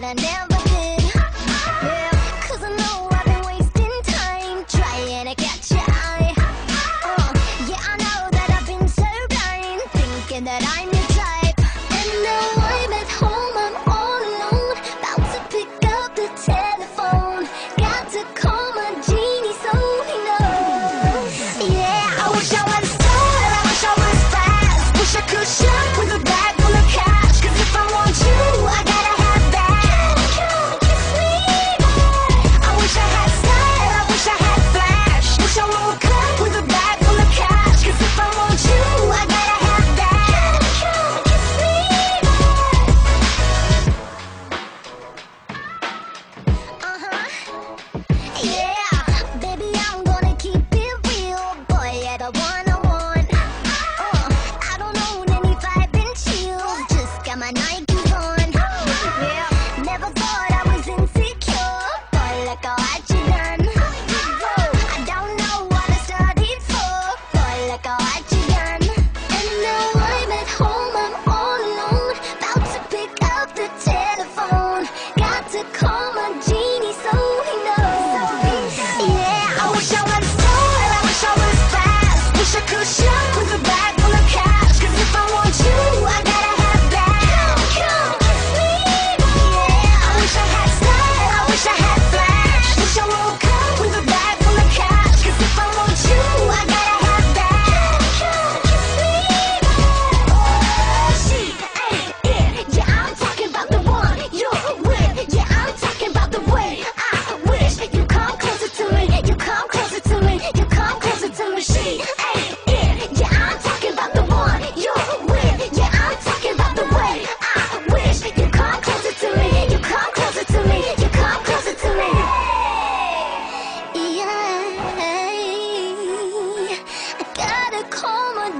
that I never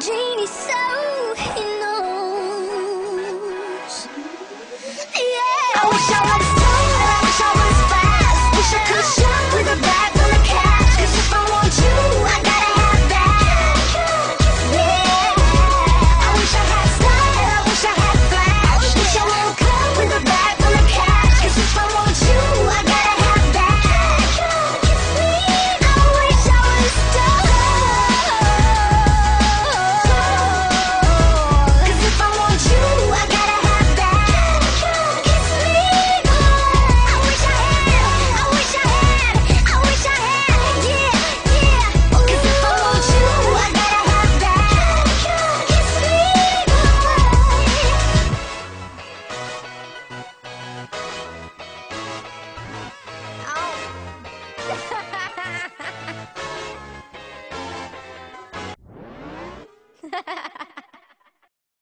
genie so